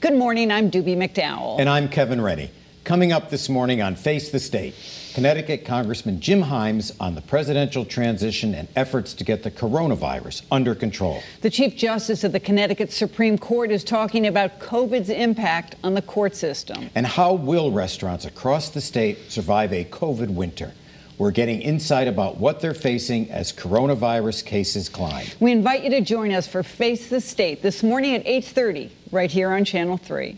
Good morning. I'm Doobie McDowell. And I'm Kevin Rennie. Coming up this morning on Face the State, Connecticut Congressman Jim Himes on the presidential transition and efforts to get the coronavirus under control. The Chief Justice of the Connecticut Supreme Court is talking about COVID's impact on the court system. And how will restaurants across the state survive a COVID winter? We're getting insight about what they're facing as coronavirus cases climb. We invite you to join us for Face the State this morning at 8:30 right here on Channel 3.